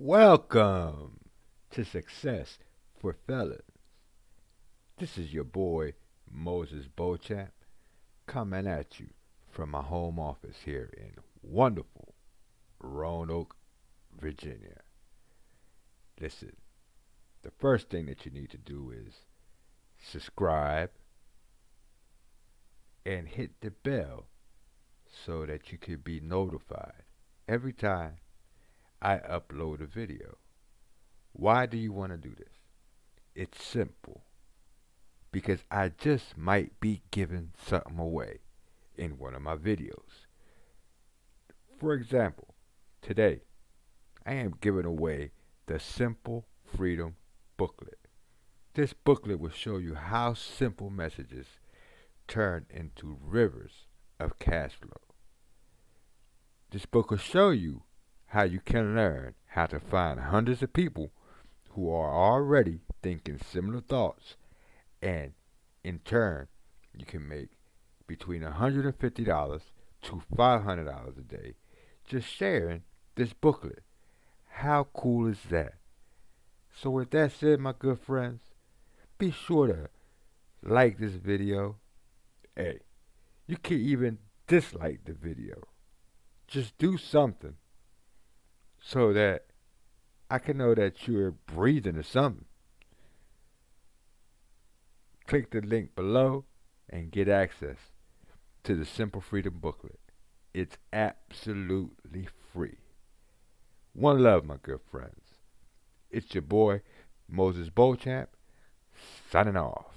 Welcome to Success for Felons. This is your boy Moises Beauchamp coming at you from my home office here in wonderful Roanoke, Virginia. Listen, the first thing that you need to do is subscribe and hit the bell so that you can be notified every time I upload a video. Why do you want to do this? It's simple. Because I just might be giving something away in one of my videos. For example, today I am giving away the Simple Freedom booklet. This booklet will show you how simple messages turn into rivers of cash flow. This book will show you how you can learn how to find hundreds of people who are already thinking similar thoughts and in turn you can make between $150 to $500 a day just sharing this booklet. How cool is that? So with that said, my good friends, be sure to like this video. Hey, you can even dislike the video. Just do something so that I can know that you're breathing or something. Click the link below and get access to the Simple Freedom booklet. It's absolutely free. One love, my good friends. It's your boy, Moises Beauchamp, signing off.